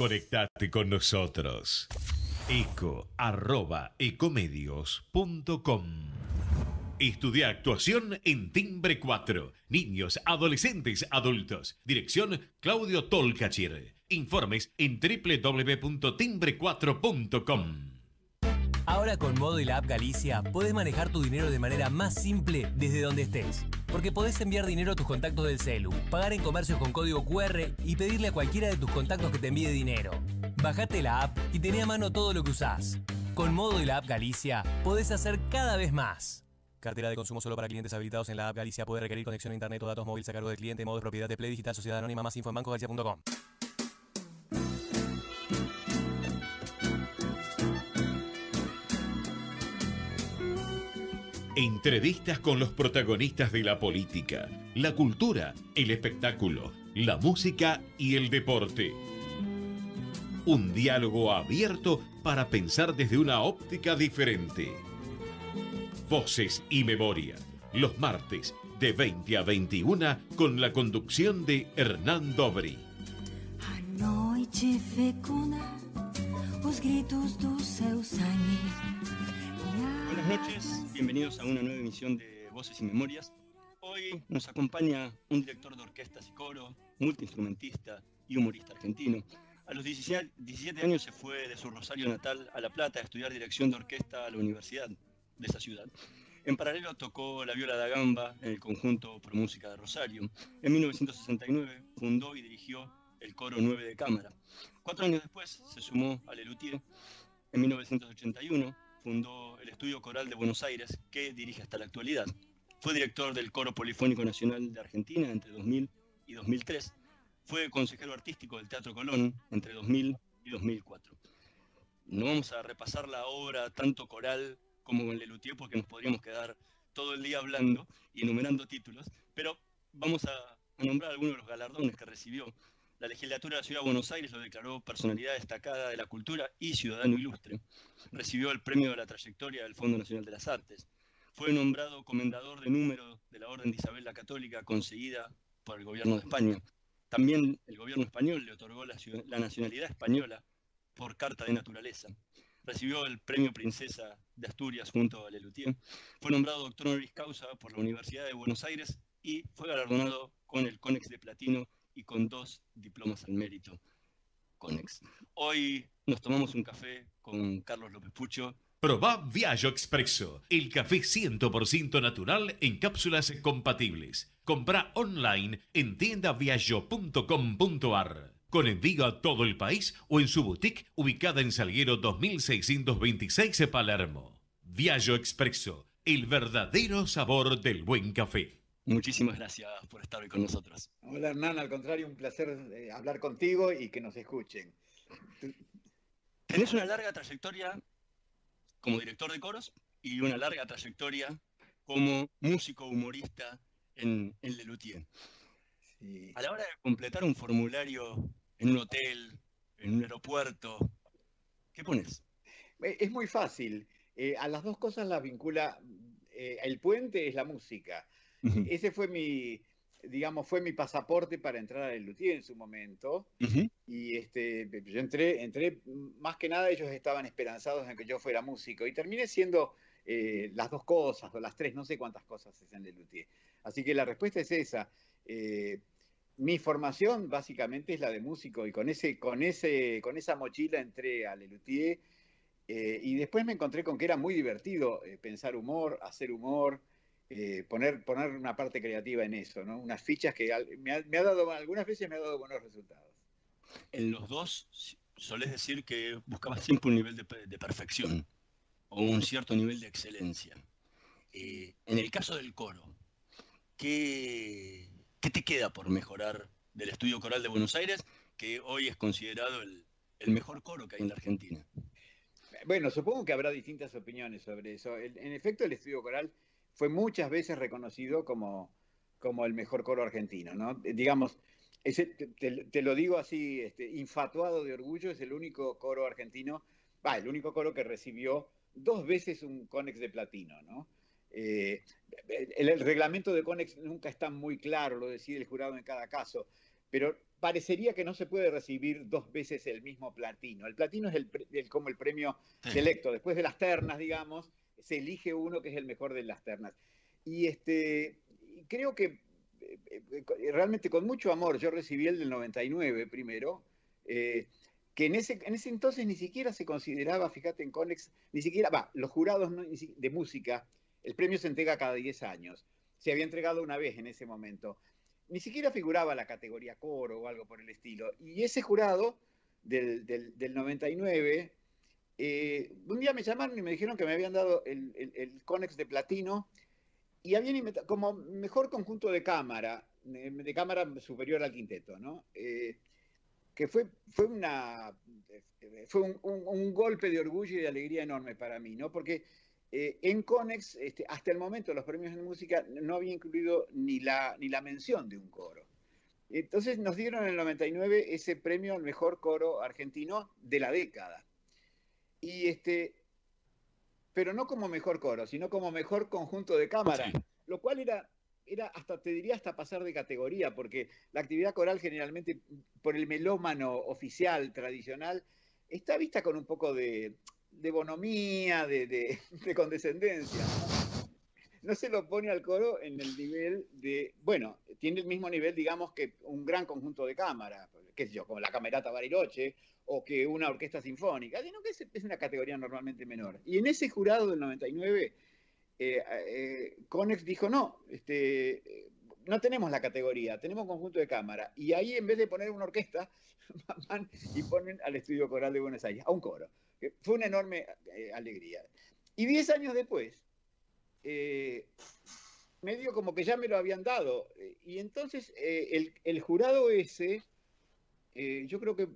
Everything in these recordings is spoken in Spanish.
Conectate con nosotros. Eco arroba ecomedios.com Estudia actuación en Timbre 4. Niños, adolescentes, adultos. Dirección Claudio Tolcachir. Informes en www.timbre4.com. Ahora con Modo la app Galicia podés manejar tu dinero de manera más simple desde donde estés. Porque podés enviar dinero a tus contactos del celu, pagar en comercios con código QR y pedirle a cualquiera de tus contactos que te envíe dinero. Bajate la app y tené a mano todo lo que usás. Con Modo y la app Galicia podés hacer cada vez más. Cartera de consumo solo para clientes habilitados en la app Galicia. Puede requerir conexión a internet o datos móviles a cargo del cliente. Modo de propiedad de Play Digital Sociedad Anónima. Más info en. Entrevistas con los protagonistas de la política, la cultura, el espectáculo, la música y el deporte. Un diálogo abierto para pensar desde una óptica diferente. Voces y Memoria, los martes de 20 a 21 con la conducción de Hernán Dobri. Buenas noches, bienvenidos a una nueva emisión de Voces y Memorias. Hoy nos acompaña un director de orquestas y coro, multiinstrumentista y humorista argentino. A los 17 años se fue de su Rosario natal a La Plata a estudiar dirección de orquesta a la universidad de esa ciudad. En paralelo tocó la viola da gamba en el conjunto Pro Música de Rosario. En 1969 fundó y dirigió el coro 9 de cámara. Cuatro años después se sumó a Lelutier. En 1981 fundó el Estudio Coral de Buenos Aires, que dirige hasta la actualidad. Fue director del Coro Polifónico Nacional de Argentina entre 2000 y 2003. Fue consejero artístico del Teatro Colón entre 2000 y 2004. No vamos a repasar la obra tanto coral como con Lelutier porque nos podríamos quedar todo el día hablando y enumerando títulos, pero vamos a, nombrar algunos de los galardones que recibió. La legislatura de la Ciudad de Buenos Aires lo declaró personalidad destacada de la cultura y ciudadano ilustre. Recibió el premio de la trayectoria del Fondo Nacional de las Artes. Fue nombrado comendador de número de la Orden de Isabel la Católica conseguida por el gobierno de España. También el gobierno español le otorgó la, nacionalidad española por carta de naturaleza recibió el Premio Princesa de Asturias junto a Lelutier, fue nombrado doctor honoris causa por la Universidad de Buenos Aires y fue galardonado con el Conex de Platino y con dos diplomas al mérito. Conex. Hoy nos tomamos un café con Carlos López Pucho. Proba Viaggio Expresso, el café 100% natural en cápsulas compatibles. Compra online en tiendaviaggio.com.ar con envío a todo el país o en su boutique ubicada en Salguero 2626 Palermo. Viaggio Expresso, el verdadero sabor del buen café. Muchísimas gracias por estar hoy con nosotros. Hola Hernán, al contrario, un placer eh, hablar contigo y que nos escuchen. Tenés una larga trayectoria como director de coros y una larga trayectoria como músico humorista en, en Lelutier. A la hora de completar un formulario en un hotel, en un aeropuerto? ¿Qué pones? Eh, es muy fácil. Eh, a las dos cosas las vincula. Eh, el puente es la música. Ese fue mi, digamos, fue mi pasaporte para entrar a Luthier en su momento. Y este, yo entré, entré, más que nada ellos estaban esperanzados en que yo fuera músico. Y terminé siendo las dos cosas, o las tres, no sé cuántas cosas es en Luthier. Así que la respuesta es esa mi formación básicamente es la de músico y con, ese, con, ese, con esa mochila entré a Lelutier eh, y después me encontré con que era muy divertido eh, pensar humor, hacer humor, eh, poner, poner una parte creativa en eso, ¿no? unas fichas que me ha, dado, algunas veces me ha dado buenos resultados. En los dos solés decir que buscabas siempre un nivel de, de perfección o un cierto nivel de excelencia. en el caso del coro, ¿qué, ¿Qué te queda por mejorar del Estudio Coral de Buenos Aires, que hoy es considerado el, mejor coro que hay en la Argentina? Bueno, supongo que habrá distintas opiniones sobre eso. en efecto, el Estudio Coral fue muchas veces reconocido como, como el mejor coro argentino, ¿no? Digamos, ese, te, lo digo así, este, infatuado de orgullo, es el único coro argentino, va, el único coro que recibió dos veces un Conex de platino, ¿no? Eh, el, reglamento de CONEX nunca está muy claro, lo decide el jurado en cada caso, pero parecería que no se puede recibir dos veces el mismo platino. El platino es el, como el premio selecto. Después de las ternas, digamos, se elige uno que es el mejor de las ternas. Y este, creo que eh, eh, realmente con mucho amor yo recibí el del 99 primero, eh, que en ese, en ese entonces ni siquiera se consideraba, fíjate en Conex, ni siquiera, va, los jurados de música, el premio se entrega cada 10 años, se había entregado una vez en ese momento ni siquiera figuraba la categoría coro o algo por el estilo. Y ese jurado del, 99, eh, un día me llamaron y me dijeron que me habían dado el, Conex de platino y habían inventado como mejor conjunto de cámara, de, cámara superior al quinteto, ¿no? Eh, que fue, fue, una, fue un, un, golpe de orgullo y de alegría enorme para mí, ¿no? Porque eh, en Conex, este, hasta el momento, los premios de música no había incluido ni la, ni la mención de un coro. Entonces nos dieron en el 99 ese premio al mejor coro argentino de la década. Y este, pero no como mejor coro, sino como mejor conjunto de cámara, lo cual era, era hasta, te diría, hasta pasar de categoría, porque la actividad coral generalmente, por el melómano oficial, tradicional, está vista con un poco de, de bonomía, de, condescendencia. ¿No? se lo pone al coro en el nivel de, bueno, tiene el mismo nivel, digamos, que un gran conjunto de cámaras, qué sé yo, como la Camerata Bariloche o que una orquesta sinfónica, sino que es, una categoría normalmente menor. Y en ese jurado del 99, eh, eh, Conex dijo, no, este, no tenemos la categoría, tenemos conjunto de cámara. Y ahí en vez de poner una orquesta, van y ponen al Estudio Coral de Buenos Aires, a un coro. Fue una enorme eh, alegría. Y diez años después, eh, medio como que ya me lo habían dado. Y entonces eh, el, jurado ese, yo creo que,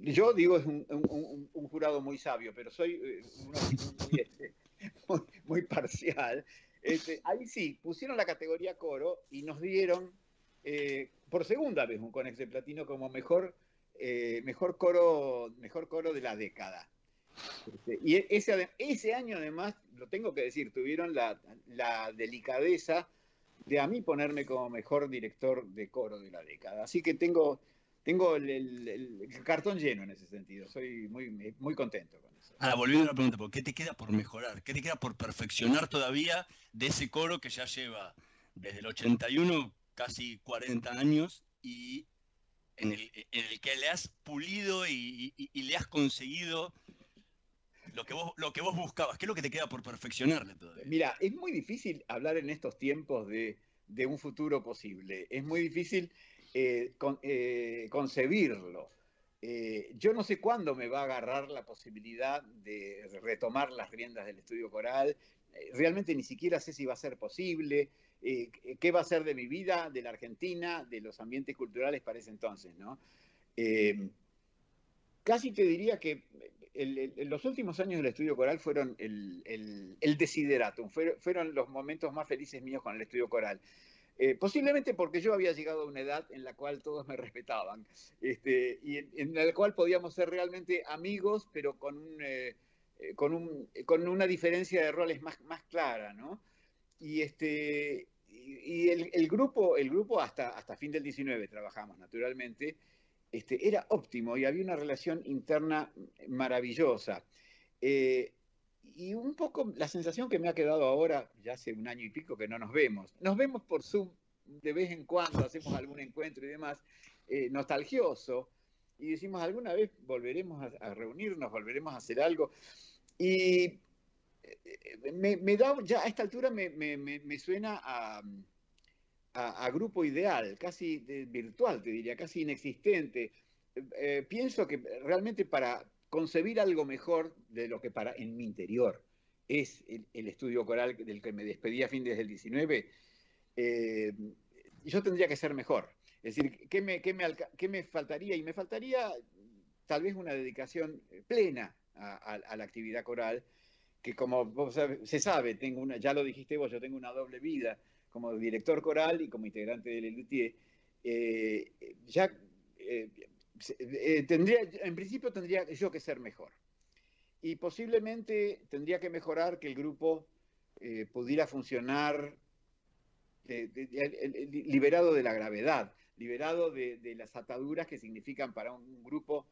yo digo es un, jurado muy sabio, pero soy muy, este, muy, parcial. Este, ahí sí, pusieron la categoría coro y nos dieron por segunda vez un Conex de Platino como mejor eh, mejor, coro, mejor coro de la década. Este, y ese, ese año además, lo tengo que decir, tuvieron la, delicadeza de a mí ponerme como mejor director de coro de la década. Así que tengo, tengo el, cartón lleno en ese sentido. Soy muy, muy contento con eso. Ahora, volviendo a la pregunta, ¿qué te queda por mejorar? ¿Qué te queda por perfeccionar todavía de ese coro que ya lleva desde el 81 casi 40 años y en el, que le has pulido y, le has conseguido lo que, vos, lo que vos buscabas? ¿Qué es lo que te queda por perfeccionarle todavía? Mira, es muy difícil hablar en estos tiempos de, un futuro posible. Es muy difícil eh, eh, concebirlo. Eh, yo no sé cuándo me va a agarrar la posibilidad de retomar las riendas del estudio coral. realmente ni siquiera sé si va a ser posible. Qué va a ser de mi vida, de la Argentina, de los ambientes culturales para ese entonces, ¿no? Casi te diría que los últimos años del estudio coral fueron el, el, desideratum, fueron, los momentos más felices míos con el estudio coral. Eh, posiblemente porque yo había llegado a una edad en la cual todos me respetaban este, y en, la cual podíamos ser realmente amigos, pero con, con, con, una diferencia de roles más, más clara, ¿no? Y, este, y el, grupo, el grupo hasta, hasta fin del 19 trabajamos naturalmente, este, era óptimo y había una relación interna maravillosa. Eh, y un poco la sensación que me ha quedado ahora, ya hace un año y pico que no nos vemos, nos vemos por Zoom de vez en cuando, hacemos algún encuentro y demás, eh, nostalgioso, y decimos, alguna vez volveremos a, a, reunirnos, volveremos a hacer algo. Y me, da, ya a esta altura me, suena a, grupo ideal, casi virtual, te diría, casi inexistente. Eh, pienso que realmente para concebir algo mejor de lo que para en mi interior es el, estudio coral del que me despedí a fin desde el 19, eh, yo tendría que ser mejor. Es decir, ¿qué me, qué me, faltaría? Y me faltaría tal vez una dedicación plena a la actividad coral que como se sabe, tengo una, ya lo dijiste vos, yo tengo una doble vida como director coral y como integrante del Luthier. Eh, ya eh, eh, tendría, en principio tendría yo que ser mejor. Y posiblemente tendría que mejorar que el grupo pudiera funcionar liberado de la gravedad. liberado de, las ataduras que significan para un grupo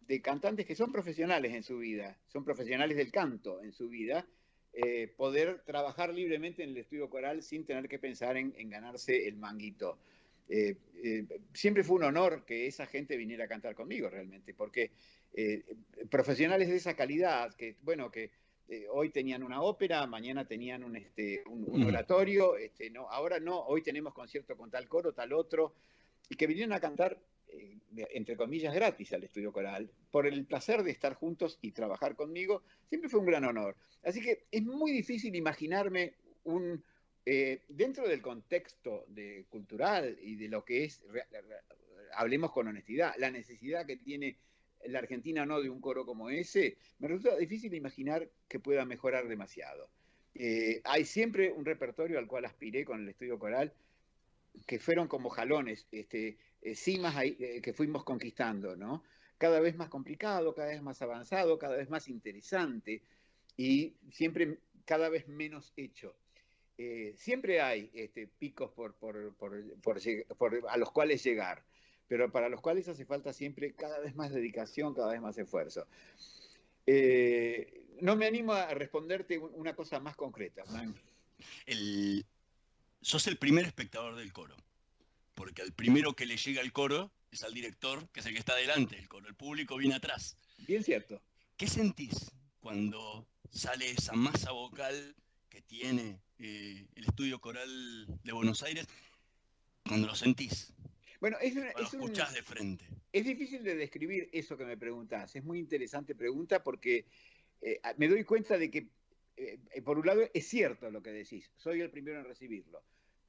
de cantantes que son profesionales en su vida, son profesionales del canto en su vida, eh, poder trabajar libremente en el estudio coral sin tener que pensar en, ganarse el manguito. Eh, eh, siempre fue un honor que esa gente viniera a cantar conmigo realmente, porque profesionales de esa calidad, que bueno, que hoy tenían una ópera, mañana tenían un, este, un, oratorio, este, no, ahora no, hoy tenemos concierto con tal coro, tal otro, y que vinieron a cantar entre comillas, gratis al estudio coral, por el placer de estar juntos y trabajar conmigo, siempre fue un gran honor. Así que es muy difícil imaginarme un, eh, dentro del contexto de, cultural y de lo que es, hablemos con honestidad, la necesidad que tiene la Argentina no de un coro como ese, me resulta difícil imaginar que pueda mejorar demasiado. Eh, hay siempre un repertorio al cual aspiré con el estudio coral, que fueron como jalones, este, eh, cimas eh, que fuimos conquistando, ¿no? Cada vez más complicado, cada vez más avanzado, cada vez más interesante y siempre cada vez menos hecho. Eh, siempre hay este, picos a los cuales llegar, pero para los cuales hace falta siempre cada vez más dedicación, cada vez más esfuerzo. no me animo a responderte una cosa más concreta. El, sos el primer espectador del coro, porque al primero que le llega el coro es al director, que es el que está delante del coro, el público viene atrás. Bien cierto. ¿Qué sentís cuando sale esa masa vocal que tiene eh, el estudio coral de Buenos Aires? Cuando lo sentís. Bueno, es, una, lo escuchás de frente. Es difícil de describir eso que me preguntás. Es muy interesante pregunta porque eh, me doy cuenta de que, eh, por un lado, es cierto lo que decís. Soy el primero en recibirlo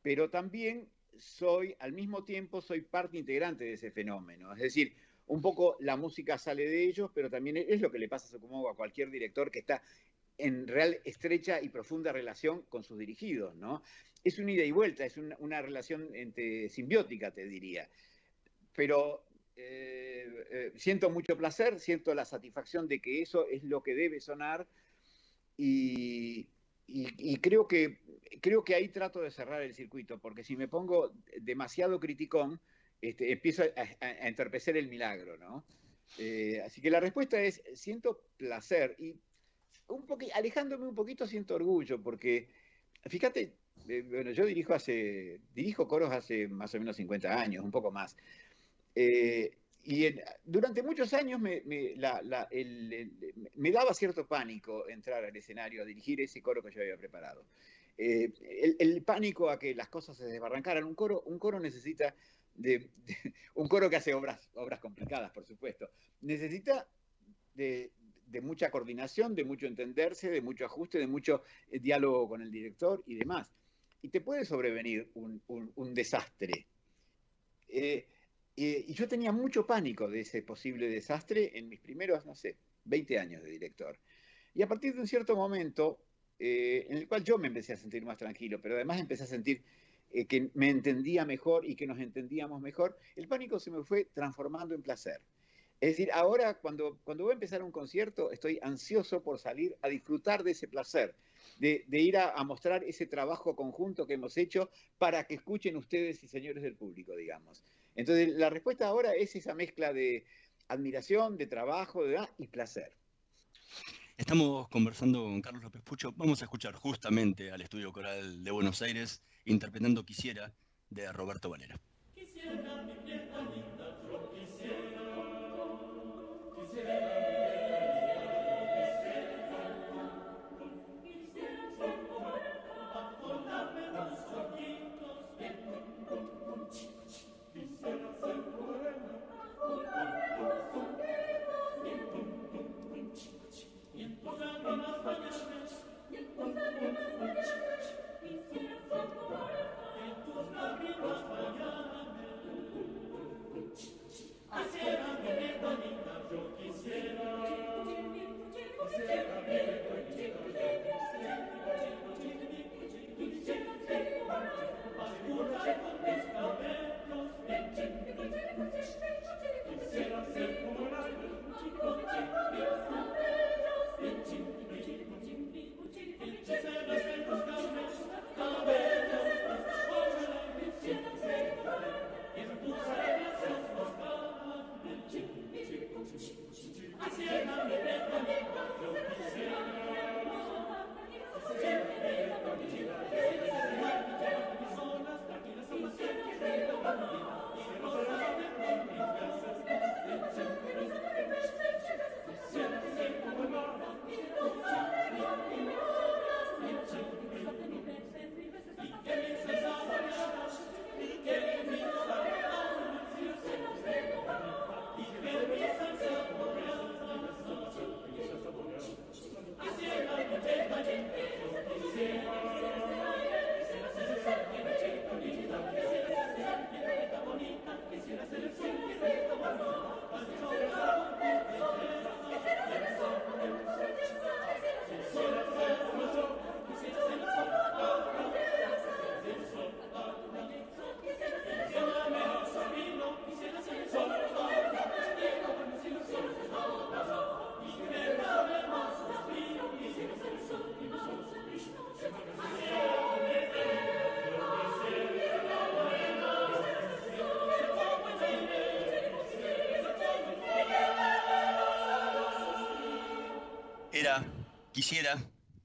pero también soy, al mismo tiempo, soy parte integrante de ese fenómeno. Es decir, un poco la música sale de ellos, pero también es lo que le pasa a cualquier director que está en real estrecha y profunda relación con sus dirigidos, ¿no? Es una ida y vuelta, es una, relación entre, simbiótica, te diría. Pero eh, eh, siento mucho placer, siento la satisfacción de que eso es lo que debe sonar y, y, creo, que, creo que ahí trato de cerrar el circuito, porque si me pongo demasiado criticón, este, empiezo a, entorpecer el milagro, ¿no? Eh, así que la respuesta es, siento placer y un alejándome un poquito siento orgullo, porque fíjate, eh, yo dirijo coros hace más o menos 50 años, un poco más. Eh, y durante muchos años me, daba cierto pánico entrar al escenario a dirigir ese coro que yo había preparado. Eh, el, pánico a que las cosas se desbarrancaran. Un coro, un coro necesita de, un coro que hace obras, complicadas, por supuesto. Necesita de, mucha coordinación, de mucho entenderse, de mucho ajuste, de mucho eh, diálogo con el director y demás. Y te puede sobrevenir un, desastre. Eh, y yo tenía mucho pánico de ese posible desastre en mis primeros, no sé, 20 años de director. Y a partir de un cierto momento, eh, en el cual yo me empecé a sentir más tranquilo, pero además empecé a sentir eh, que me entendía mejor y que nos entendíamos mejor, el pánico se me fue transformando en placer. Es decir, ahora cuando, cuando voy a empezar un concierto, estoy ansioso por salir a disfrutar de ese placer, de, ir a, mostrar ese trabajo conjunto que hemos hecho para que escuchen ustedes y señores del público, digamos. Entonces, la respuesta ahora es esa mezcla de admiración, de trabajo de, y placer. Estamos conversando con Carlos López Pucho. Vamos a escuchar justamente al Estudio Coral de Buenos Aires interpretando Quisiera de Roberto Valera. Quisiera,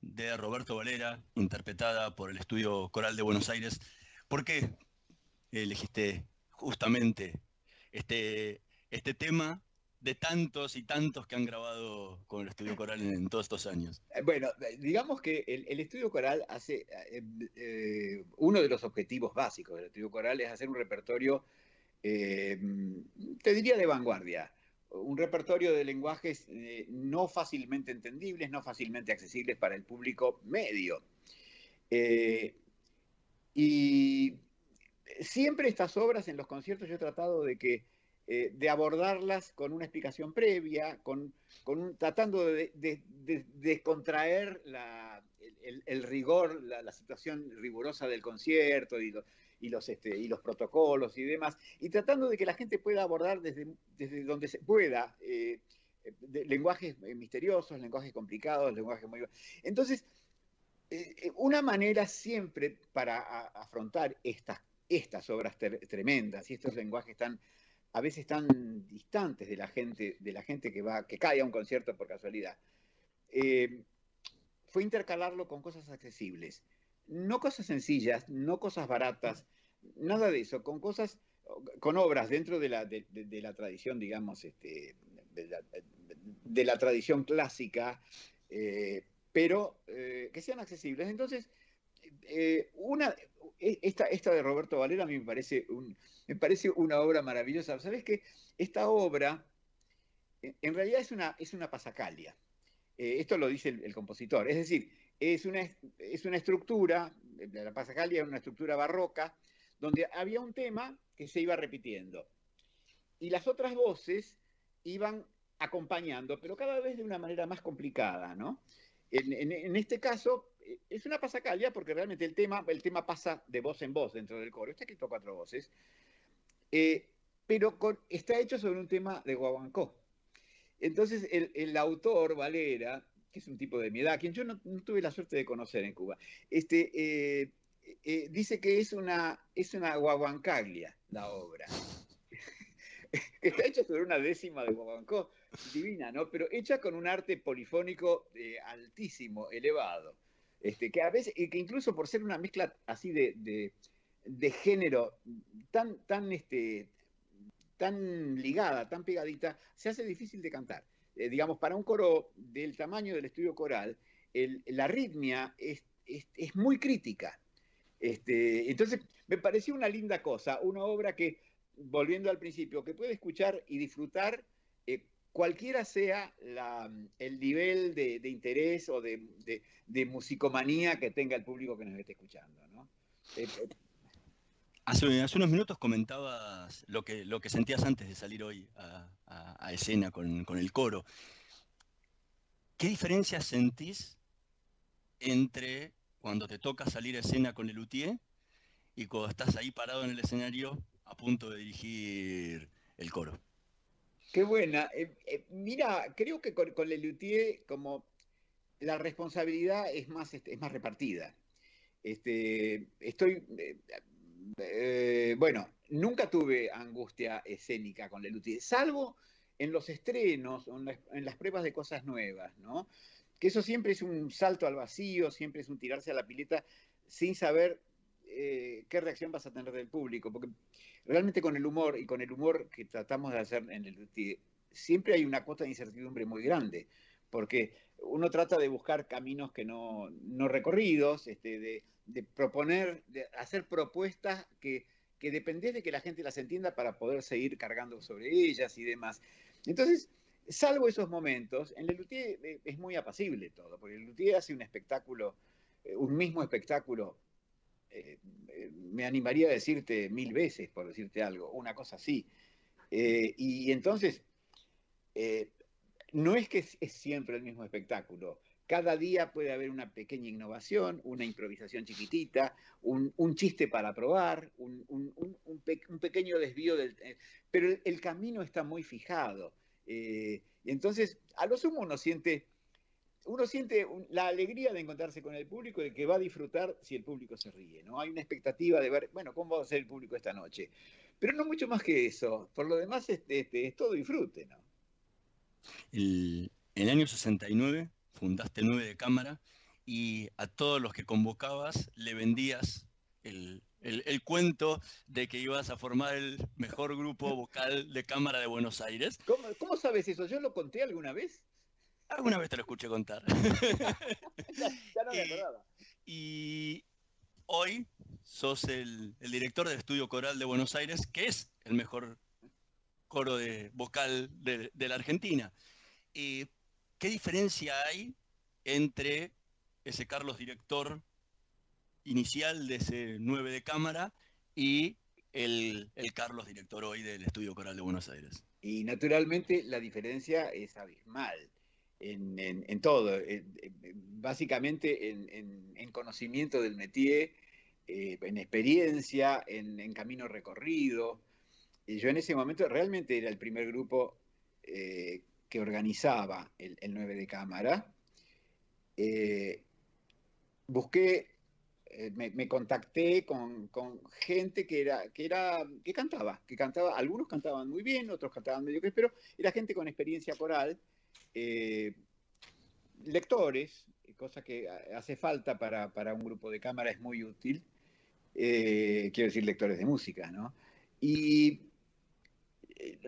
de Roberto Valera, interpretada por el Estudio Coral de Buenos Aires. ¿Por qué elegiste justamente este, este tema de tantos y tantos que han grabado con el Estudio Coral en, todos estos años? Eh, bueno, digamos que el, Estudio Coral hace, eh, eh, uno de los objetivos básicos del Estudio Coral es hacer un repertorio, te diría, de vanguardia un repertorio de lenguajes eh, no fácilmente entendibles, no fácilmente accesibles para el público medio. Eh, y siempre estas obras en los conciertos yo he tratado de que eh, de abordarlas con una explicación previa, con, tratando de, descontraer el, rigor, la, situación rigurosa del concierto y, los, este, y los protocolos y demás, y tratando de que la gente pueda abordar desde, desde donde se pueda eh, lenguajes misteriosos, lenguajes complicados, lenguajes muy... Entonces, eh, eh, una manera siempre para afrontar estas, estas obras tremendas y estos lenguajes tan a veces tan distantes de la gente, de la gente que va, que cae a un concierto por casualidad, fue intercalarlo con cosas accesibles no cosas sencillas, no cosas baratas, nada de eso, con cosas, con obras dentro de la, de, la tradición, digamos, este, de, la, tradición clásica, eh, pero eh, que sean accesibles. Entonces, eh, una, e, esta, esta de Roberto Valera a mí me parece, me parece una obra maravillosa. ¿Sabes qué? Esta obra en realidad es una, es una pasacalia. Esto lo dice el compositor. Es decir, es una, es una estructura, la pasacalia es una estructura barroca, donde había un tema que se iba repitiendo. Y las otras voces iban acompañando, pero cada vez de una manera más complicada, ¿no? En, este caso, eh, es una pasacalia porque realmente el tema, el tema pasa de voz en voz dentro del coro. Está escrito cuatro voces, eh, pero está hecho sobre un tema de Guaguancó. Entonces, el, autor, Valera, que es un tipo de mi edad, quien yo no, tuve la suerte de conocer en Cuba, este, eh, eh, dice que es una, es una guaguancaglia la obra. Está hecha sobre una décima de guaguancó, divina, ¿no? Pero hecha con un arte polifónico eh, altísimo, elevado. Este, que a veces, que incluso por ser una mezcla así de, de, género tan, tan, este, tan ligada, tan pegadita, se hace difícil de cantar. Eh, digamos, para un coro del tamaño del estudio coral, la arritmia es, muy crítica. Este, entonces, me pareció una linda cosa, una obra que, volviendo al principio, que puede escuchar y disfrutar eh, cualquiera sea el nivel de, interés o de, musicomanía que tenga el público que nos esté escuchando. Eh, Hace, unos minutos comentabas lo que, lo que sentías antes de salir hoy a, escena con, el coro. ¿Qué diferencia sentís entre cuando te toca salir a escena con el y cuando estás ahí parado en el escenario a punto de dirigir el coro? Qué buena. Eh, eh, mira, creo que con, luthier como la responsabilidad es más, este, es más repartida. Este, estoy, eh, eh, bueno, nunca tuve angustia escénica con Lelutier, salvo en los estrenos, en las, pruebas de cosas nuevas, ¿no? Que eso siempre es un salto al vacío, siempre es un tirarse a la pileta sin saber eh, qué reacción vas a tener del público, porque realmente con el humor y con el humor que tratamos de hacer en el siempre hay una cuota de incertidumbre muy grande, porque uno trata de buscar caminos que no, no recorridos, este, de, de, proponer, de hacer propuestas que, que dependés de que la gente las entienda para poder seguir cargando sobre ellas y demás. Entonces, salvo esos momentos, en el Luthier eh, es muy apacible todo, porque el Luthier hace un espectáculo, eh, un mismo espectáculo, eh, me animaría a decirte mil veces, por decirte algo, una cosa así. y entonces, no es que es, siempre el mismo espectáculo. Cada día puede haber una pequeña innovación, una improvisación chiquitita, un, chiste para probar, un, pequeño desvío del... Eh, pero el, camino está muy fijado. Eh, entonces, a lo sumo uno siente, uno siente la alegría de encontrarse con el público y que va a disfrutar si el público se ríe. ¿no? Hay una expectativa de ver, bueno, ¿cómo va a ser el público esta noche? Pero no mucho más que eso. Por lo demás, este, este es todo disfrute. ¿no? En el año 69 fundaste 9 de cámara y a todos los que convocabas le vendías el, cuento de que ibas a formar el mejor grupo vocal de cámara de Buenos Aires. ¿Cómo, sabes eso? ¿Yo lo conté alguna vez? Alguna vez te lo escuché contar. ya, no me acordaba. Y, hoy sos el, director del Estudio Coral de Buenos Aires, que es el mejor coro de vocal de, la Argentina. ¿Qué diferencia hay entre ese Carlos director inicial de ese 9 de cámara y el, Carlos director hoy del Estudio Coral de Buenos Aires? Y naturalmente la diferencia es abismal en, todo, básicamente en, conocimiento del métier, eh, en experiencia, en, camino recorrido, y yo en ese momento realmente era el primer grupo eh, que organizaba el, 9 de cámara. Eh, busqué, eh, me, contacté con, gente que, era, que, era, que cantaba, que cantaba, algunos cantaban muy bien, otros cantaban medio que, pero era gente con experiencia coral, lectores, cosa que hace falta para, para, un grupo de cámara, es muy útil, quiero decir lectores de música, ¿no? Y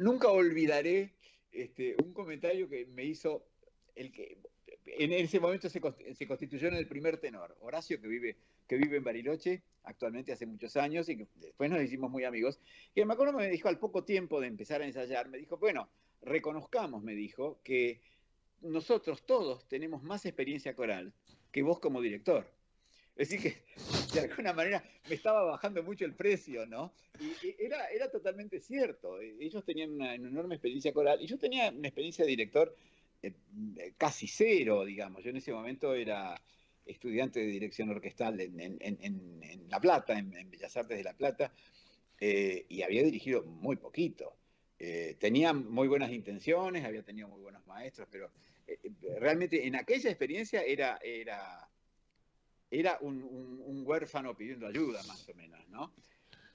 nunca olvidaré este, un comentario que me hizo el que en ese momento se, constituyó en el primer tenor, Horacio, que vive, que vive en Bariloche, actualmente hace muchos años, y que después nos hicimos muy amigos. Y me acuerdo me dijo al poco tiempo de empezar a ensayar, me dijo, bueno, reconozcamos, me dijo, que nosotros todos tenemos más experiencia coral que vos como director. Es decir, que de alguna manera me estaba bajando mucho el precio, ¿no? Y, era, era totalmente cierto. Ellos tenían una, enorme experiencia coral y yo tenía una experiencia de director eh, casi cero, digamos. Yo en ese momento era estudiante de dirección orquestal en, La Plata, en, Bellas Artes de La Plata, eh, y había dirigido muy poquito. Eh, tenía muy buenas intenciones, había tenido muy buenos maestros, pero realmente en aquella experiencia era, era era un, huérfano pidiendo ayuda, más o menos, ¿no?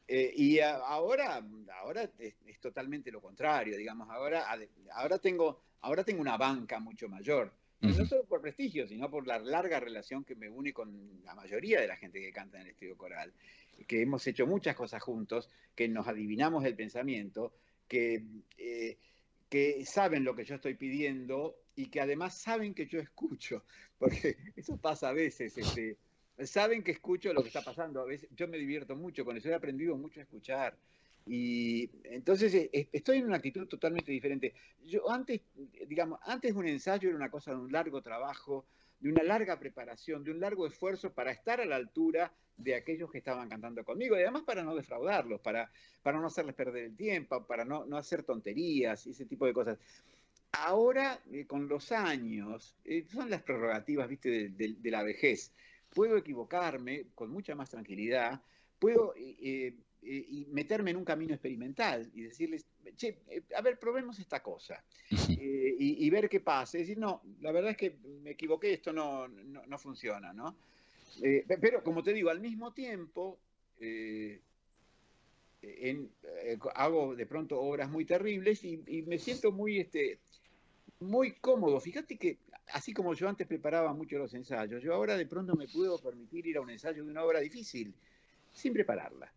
Eh, y ahora, ahora es, totalmente lo contrario, digamos, ahora, ahora, tengo, ahora tengo una banca mucho mayor, no solo por prestigio, sino por la larga relación que me une con la mayoría de la gente que canta en el estudio coral, que hemos hecho muchas cosas juntos, que nos adivinamos el pensamiento, que, eh, que saben lo que yo estoy pidiendo y que además saben que yo escucho, porque eso pasa a veces, este, saben que escucho lo que está pasando. A veces yo me divierto mucho con eso, he aprendido mucho a escuchar. Y entonces eh, estoy en una actitud totalmente diferente. Yo antes, digamos, antes un ensayo era una cosa de un largo trabajo, de una larga preparación, de un largo esfuerzo para estar a la altura de aquellos que estaban cantando conmigo, y además para no defraudarlos, para, para no hacerles perder el tiempo, para no, no hacer tonterías y ese tipo de cosas. Ahora, eh, con los años, eh, son las prerrogativas, viste, de la vejez puedo equivocarme con mucha más tranquilidad, puedo eh, eh, meterme en un camino experimental y decirles, che, eh, a ver, probemos esta cosa y, ver qué pasa. Es decir, no, la verdad es que me equivoqué, esto no, no, funciona, ¿no? pero como te digo, al mismo tiempo, eh, hago de pronto obras muy terribles y, me siento muy, este, muy cómodo. Fíjate que así como yo antes preparaba mucho los ensayos, yo ahora de pronto me puedo permitir ir a un ensayo de una obra difícil sin prepararla.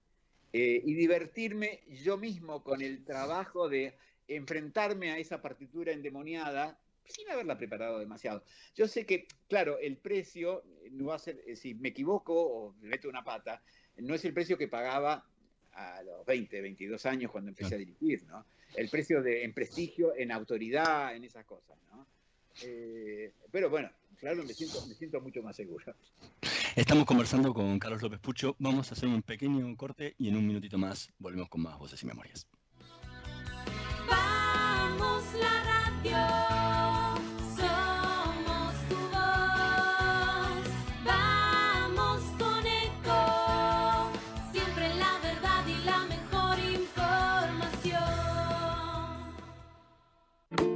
Eh, y divertirme yo mismo con el trabajo de enfrentarme a esa partitura endemoniada sin haberla preparado demasiado. Yo sé que, claro, el precio no va a ser, eh, si me equivoco o me meto una pata, no es el precio que pagaba a los 20, 22 años cuando empecé a dirigir, ¿no? El precio de, en prestigio, en autoridad, en esas cosas, ¿no? Eh, pero bueno, claro, me siento, me siento mucho más seguro. Estamos conversando con Carlos López Pucho. Vamos a hacer un pequeño corte y en un minutito más volvemos con más voces y memorias. Vamos la radio.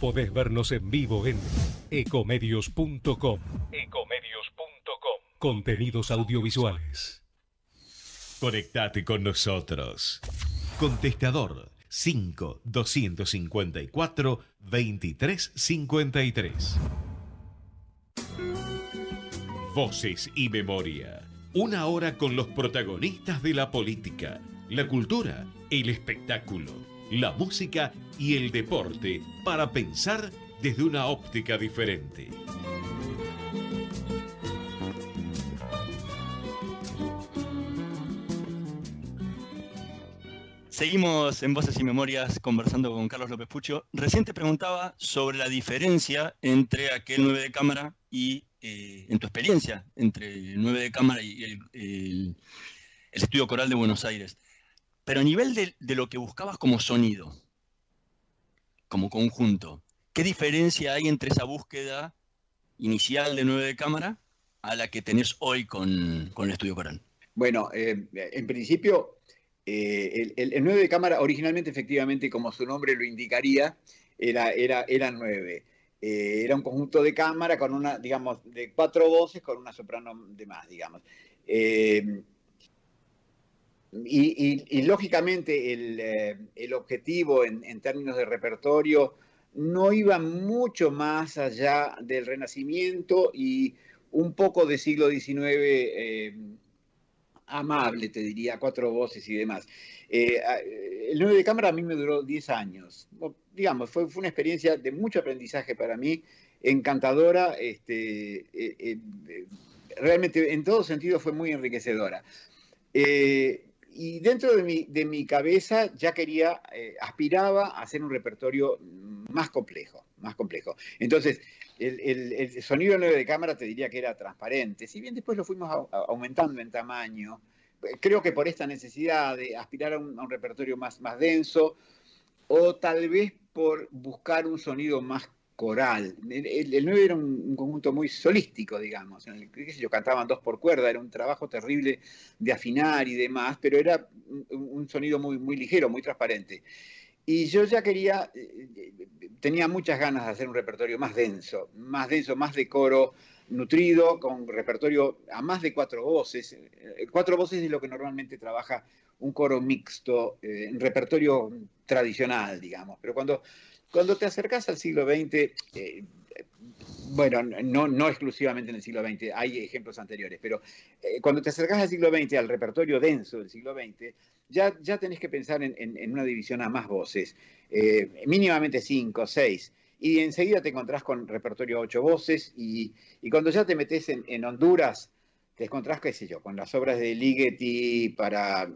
Podés vernos en vivo en ecomedios.com. Ecomedios.com. Contenidos audiovisuales. Conectate con nosotros. Contestador 5 254 2353. Voces y memoria. Una hora con los protagonistas de la política, la cultura, el espectáculo la música y el deporte para pensar desde una óptica diferente. Seguimos en Voces y Memorias conversando con Carlos López Pucho. Recién te preguntaba sobre la diferencia entre aquel 9 de cámara y, eh, en tu experiencia, entre el 9 de cámara y el, el Estudio Coral de Buenos Aires. Pero a nivel de, lo que buscabas como sonido, como conjunto, ¿qué diferencia hay entre esa búsqueda inicial de 9 de cámara a la que tenés hoy con, el estudio coral? Bueno, eh, en principio, eh, el, 9 de cámara originalmente, efectivamente, como su nombre lo indicaría, era, era, era 9. Eh, era un conjunto de cámara con una, digamos, de cuatro voces con una soprano de más, digamos. Y, lógicamente eh, el, objetivo en, términos de repertorio no iba mucho más allá del Renacimiento y un poco de siglo XIX eh, amable, te diría, cuatro voces y demás. Eh, el 9 de cámara a mí me duró 10 años. Digamos, fue, fue una experiencia de mucho aprendizaje para mí, encantadora, este, realmente en todo sentido fue muy enriquecedora y dentro de mi, de mi, cabeza ya quería, eh, aspiraba a hacer un repertorio más complejo, más complejo. Entonces, el, el, sonido 9 de cámara te diría que era transparente, si bien después lo fuimos aumentando en tamaño, creo que por esta necesidad de aspirar a un, a un repertorio más, más denso, o tal vez por buscar un sonido más coral. El, 9 era un, conjunto muy solístico, digamos, el yo cantaban dos por cuerda, era un trabajo terrible de afinar y demás, pero era un, sonido muy, muy ligero, muy transparente. Y yo ya quería, eh, tenía muchas ganas de hacer un repertorio más denso, más denso, más de coro nutrido, con repertorio a más de cuatro voces. Eh, cuatro voces es lo que normalmente trabaja un coro mixto, eh, en repertorio tradicional, digamos. Pero cuando cuando te acercas al siglo XX, eh, bueno, no, no exclusivamente en el siglo XX, hay ejemplos anteriores, pero eh, cuando te acercas al siglo XX, al repertorio denso del siglo XX, ya, ya tenés que pensar en, una división a más voces, eh, mínimamente cinco, seis, y enseguida te encontrás con repertorio a ocho voces, y, cuando ya te metes en, Honduras, te encontrás, qué sé yo, con las obras de Ligeti para,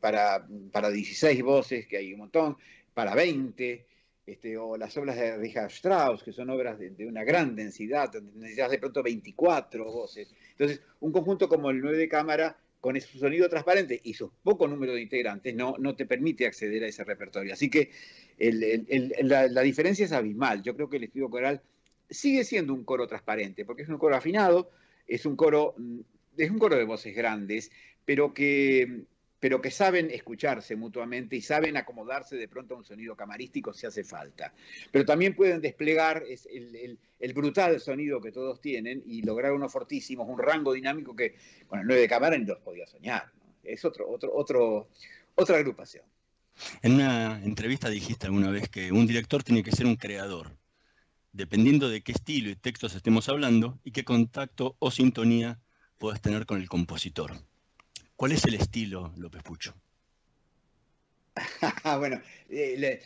para, para 16 voces, que hay un montón, para 20, este, o las obras de Richard Strauss, que son obras de, una gran densidad, necesitas de pronto 24 voces. Entonces, un conjunto como el 9 de cámara con su sonido transparente y su poco número de integrantes, no, no te permite acceder a ese repertorio. Así que la, la, diferencia es abismal. Yo creo que el estudio coral sigue siendo un coro transparente, porque es un coro afinado, es un coro, mm, es un coro de voces grandes, pero que pero que saben escucharse mutuamente y saben acomodarse de pronto a un sonido camarístico si hace falta. Pero también pueden desplegar el, brutal sonido que todos tienen y lograr unos fortísimos, un rango dinámico que con el 9 de cámara ni los podía soñar. Es otro, otra agrupación. En una entrevista dijiste alguna vez que un director tiene que ser un creador, dependiendo de qué estilo y textos estemos hablando y qué contacto o sintonía puedas tener con el compositor. ¿Cuál es el estilo, López Pucho? bueno, eh,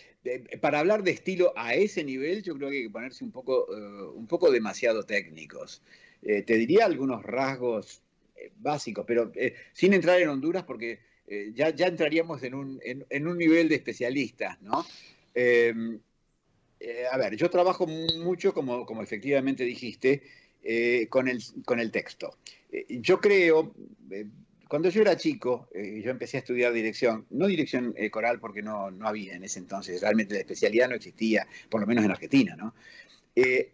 para hablar de estilo a ese nivel, yo creo que hay que ponerse un poco, eh, un poco demasiado técnicos. Eh, te diría algunos rasgos básicos, pero sin entrar en Honduras, porque ya, ya entraríamos en un, en, un nivel de especialistas, ¿no? Em, a ver, yo trabajo mucho, como, como efectivamente dijiste, con, el, con el texto. yo creo, cuando yo era chico, eh, yo empecé a estudiar dirección, no dirección eh, coral porque no, no, había en ese entonces, realmente la especialidad no existía, por lo menos en Argentina, ¿no? Eh,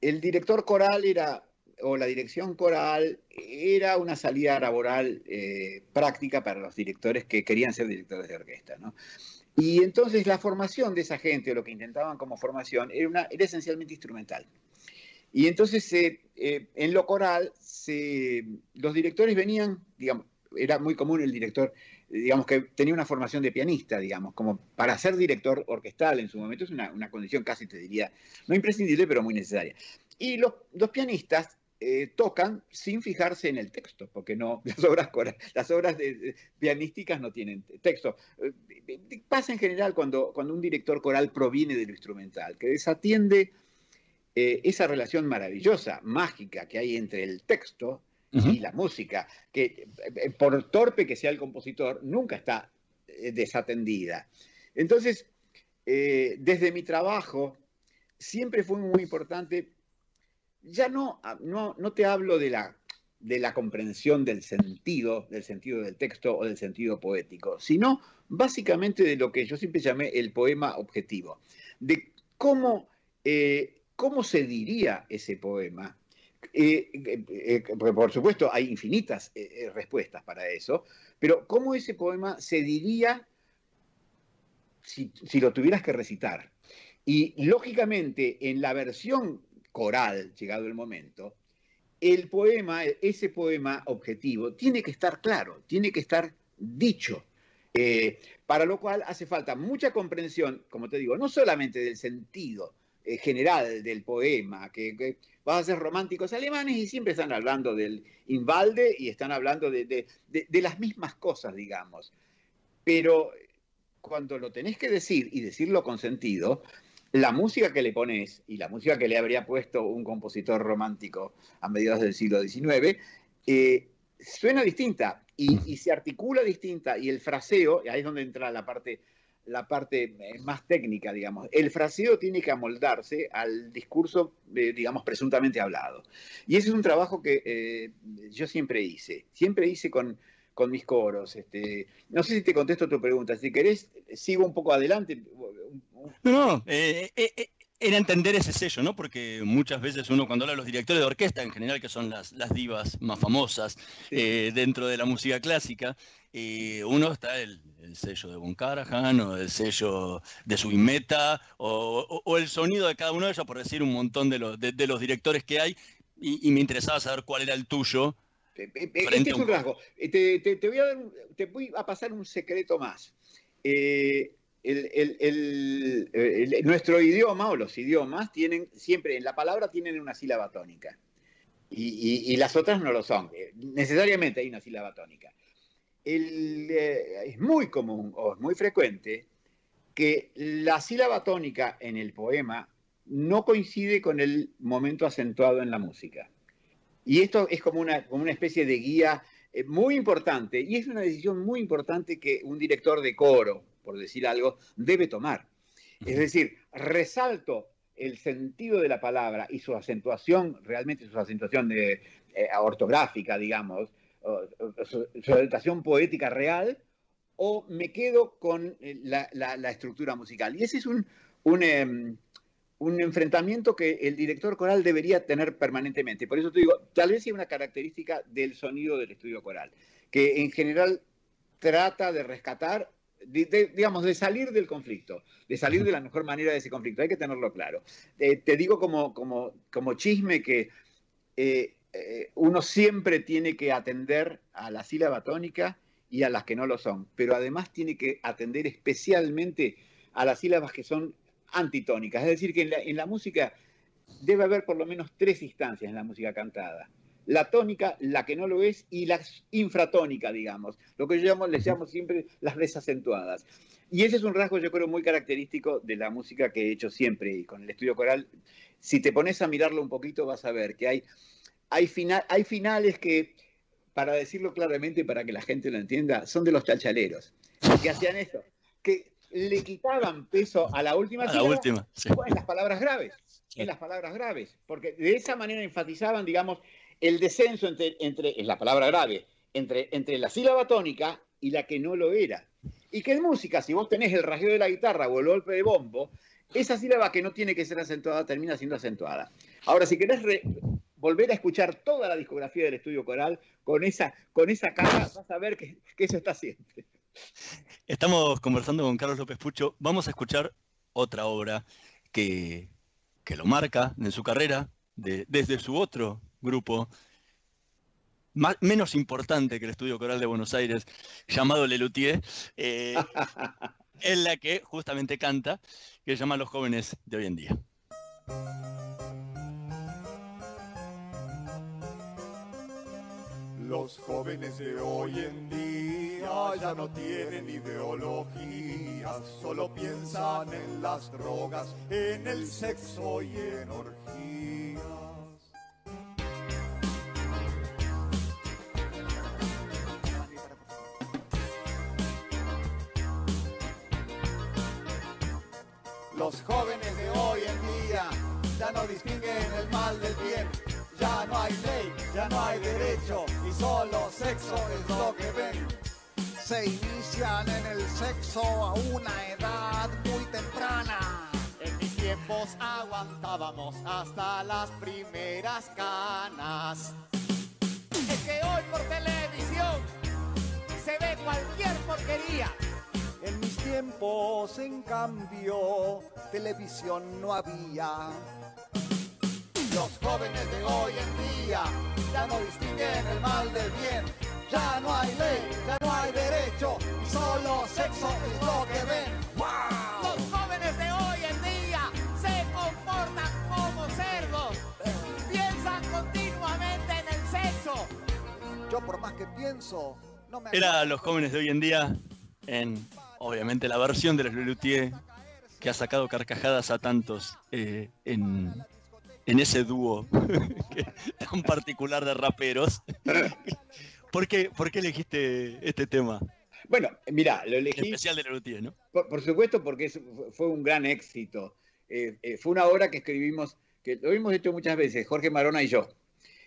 el director coral era, o la dirección coral, era una salida laboral práctica para los directores que querían ser directores de orquesta, ¿no? Y entonces la formación de esa gente, o lo que intentaban como formación, era, una, era esencialmente instrumental. Y entonces en lo coral los directores venían, digamos, era muy común el director, digamos que tenía una formación de pianista, digamos, como para ser director orquestal en su momento es una, condición casi, te diría, no imprescindible, pero muy necesaria. Y los, pianistas eh, tocan sin fijarse en el texto, porque no, las obras, las obras pianísticas no tienen texto. Eh, pasa en general cuando, cuando un director coral proviene de lo instrumental, que desatiende eh, esa relación maravillosa, mágica que hay entre el texto y la música, que eh, por torpe que sea el compositor, nunca está eh, desatendida. Entonces, desde mi trabajo, siempre fue muy importante, ya no, ah, no, no te hablo de la, de la comprensión del sentido, del sentido del texto o del sentido poético, sino básicamente de lo que yo siempre llamé el poema objetivo, de cómo ¿Cómo se diría ese poema? Eh, eh, eh, por supuesto hay infinitas respuestas para eso, pero ¿cómo ese poema se diría si, lo tuvieras que recitar? Y lógicamente en la versión coral, llegado el momento, el poema, ese poema objetivo, tiene que estar claro, tiene que estar dicho. para lo cual hace falta mucha comprensión, como te digo, no solamente del sentido, eh, general del poema, que, vas a ser románticos alemanes y siempre están hablando del invalde y están hablando de, las mismas cosas, digamos. Pero cuando lo tenés que decir y decirlo con sentido, la música que le pones y la música que le habría puesto un compositor romántico a mediados del siglo XIX, eh, suena distinta y, y, se articula distinta y el fraseo, y ahí es donde entra la parte la parte eh, más técnica, digamos. El fraseo tiene que amoldarse al discurso, eh, digamos, presuntamente hablado. Y ese es un trabajo que eh, yo siempre hice, siempre hice con, con mis coros. Este, no sé si te contesto tu pregunta, si querés, sigo un poco adelante. No, no, era entender ese sello, ¿no? Porque muchas veces uno cuando habla de los directores de orquesta, en general, que son las, las divas más famosas dentro de la música clásica, uno está el, sello de Von Karajan o el sello de Subimeta o, o, el sonido de cada uno de ellos, por decir un montón de los, de, los directores que hay, y, me interesaba saber cuál era el tuyo. Este es un rasgo. Eh, te, te, voy a dar, te voy a pasar un secreto más. Eh, el, nuestro idioma o los idiomas tienen siempre, en la palabra tienen una sílaba tónica. Y, y, las otras no lo son. Necesariamente hay una sílaba tónica. Eh, es muy común o es muy frecuente que la sílaba tónica en el poema no coincide con el momento acentuado en la música. Y esto es como una, como una especie de guía eh, muy importante y es una decisión muy importante que un director de coro, por decir algo, debe tomar. Es decir, resalto el sentido de la palabra y su acentuación, realmente su acentuación de, eh, ortográfica, digamos, su, adaptación poética real, o me quedo con eh, la, estructura musical. Y ese es un, em, un, enfrentamiento que el director coral debería tener permanentemente. Por eso te digo, tal vez sea una característica del sonido del estudio coral, que en general trata de rescatar digamos, de salir del conflicto, de salir de la mejor manera de ese conflicto. Hay que tenerlo claro. Eh, te digo como, como, como chisme que eh, eh, uno siempre tiene que atender a la sílaba tónica y a las que no lo son, pero además tiene que atender especialmente a las sílabas que son antitónicas. Es decir, que en la, música debe haber por lo menos tres instancias en la música cantada la tónica, la que no lo es, y la infratónica, digamos, lo que yo llamo, les siempre las desacentuadas. Y ese es un rasgo, yo creo, muy característico de la música que he hecho siempre y con el estudio coral. Si te pones a mirarlo un poquito, vas a ver que hay hay, hay finales que, para decirlo claramente, para que la gente lo entienda, son de los chalchaleros, que hacían eso, que le quitaban peso a la última a la última, en las palabras graves, en las palabras graves, porque de esa manera enfatizaban, digamos, el descenso entre, entre en la palabra grave, entre, entre la sílaba tónica y la que no lo era. Y que en música, si vos tenés el rasgueo de la guitarra o el golpe de bombo, esa sílaba que no tiene que ser acentuada termina siendo acentuada. Ahora, si querés volver a escuchar toda la discografía del estudio coral con esa, con esa cara, vas a ver que, eso está siempre. Estamos conversando con Carlos López Pucho. Vamos a escuchar otra obra que, lo marca en su carrera, desde su otro grupo, menos importante que el Estudio Coral de Buenos Aires, llamado Lelutier, eh, en la que justamente canta, que se llama Los jóvenes de hoy en día. Los jóvenes de hoy en día ya no tienen ideología, solo piensan en las drogas, en el sexo y en orgías. Los jóvenes de hoy en día ya no distinguen el mal del bien ya no hay ley, ya no hay derecho y solo sexo es lo que ven. Se inician en el sexo a una edad muy temprana. En mis tiempos aguantábamos hasta las primeras canas. Es que hoy por televisión se ve cualquier porquería. En mis tiempos, en cambio, televisión no había. Los jóvenes de hoy en día ya no distinguen el mal del bien. Ya no hay ley, ya no hay derecho, y solo sexo es lo que ven. ¡Wow! Los jóvenes de hoy en día se comportan como cerdos. Piensan continuamente en el sexo. Yo por más que pienso, no me... Era los jóvenes de hoy en día en, obviamente, la versión de los Lelutier que ha sacado carcajadas a tantos eh, en, en ese dúo tan particular de raperos. ¿Por qué, ¿Por qué elegiste este tema? Bueno, mira, lo elegí. especial de Lelutier, ¿no? Por, supuesto, porque fue un gran éxito. Eh, eh, fue una obra que escribimos, que lo hemos hecho muchas veces, Jorge Marona y yo,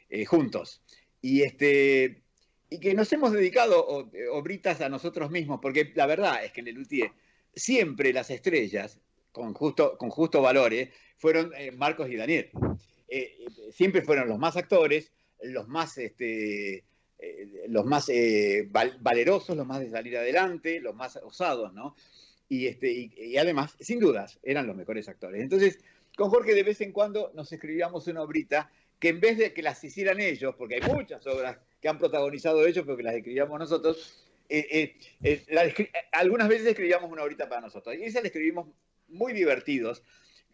eh, juntos. Y, este, y que nos hemos dedicado obritas a nosotros mismos, porque la verdad es que Lelutier siempre las estrellas, con justo, con justo valor, fueron eh, Marcos y Daniel. Eh, eh, siempre fueron los más actores, los más, este, los más valerosos, los más de salir adelante, los más osados, ¿no? Y, este, y, además, sin dudas, eran los mejores actores. Entonces, con Jorge de vez en cuando nos escribíamos una obrita que en vez de que las hicieran ellos, porque hay muchas obras que han protagonizado ellos, pero que las escribíamos nosotros, algunas veces escribíamos una obrita para nosotros. Y esa la escribimos muy divertidos,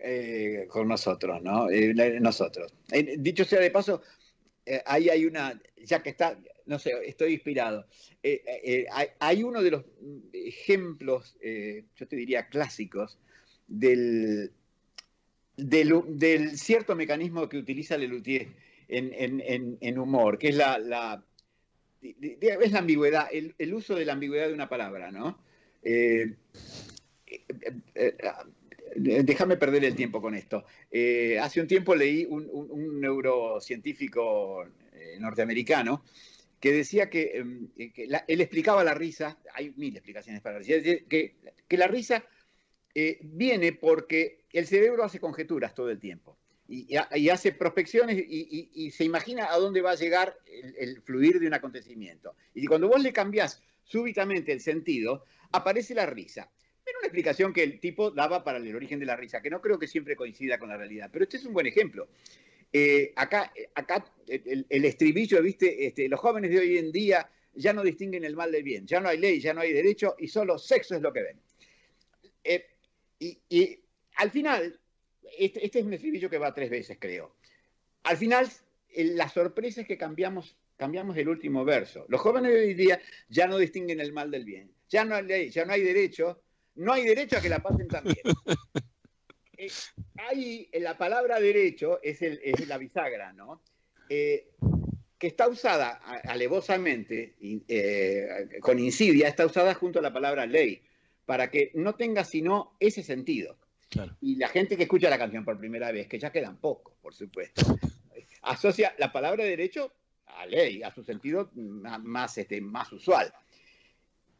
eh, con nosotros, ¿no? Eh, nosotros. Eh, dicho sea de paso, ahí hay una, ya que está, no sé, estoy inspirado. Hay, uno de los ejemplos, yo te diría clásicos, del, del, cierto mecanismo que utiliza Lelutier en, en, humor, que es la, la, es la ambigüedad, el, uso de la ambigüedad de una palabra, ¿no? Déjame perder el tiempo con esto. Eh, hace un tiempo leí un, neurocientífico eh, norteamericano que decía que, em, él explicaba la risa, hay mil explicaciones para la risa, que, la risa eh, viene porque el cerebro hace conjeturas todo el tiempo y, hace prospecciones y, se imagina a dónde va a llegar el, fluir de un acontecimiento. Y cuando vos le cambiás súbitamente el sentido, aparece la risa. Era una explicación que el tipo daba para el origen de la risa, que no creo que siempre coincida con la realidad, pero este es un buen ejemplo. Eh, acá acá el, estribillo, ¿viste? Este, los jóvenes de hoy en día ya no distinguen el mal del bien, ya no hay ley, ya no hay derecho y solo sexo es lo que ven. Eh, y, al final, este, este, es un estribillo que va tres veces, creo. Al final, la sorpresa es que cambiamos, cambiamos el último verso. Los jóvenes de hoy día ya no distinguen el mal del bien. Ya no hay ley, ya no hay derecho. No hay derecho a que la pasen también. eh, ahí, la palabra derecho es, es la bisagra, ¿no? Eh, que está usada alevosamente, eh, con insidia, está usada junto a la palabra ley para que no tenga sino ese sentido. Y la gente que escucha la canción por primera vez, que ya quedan pocos, por supuesto, asocia la palabra derecho a ley, a su sentido más, este, más usual.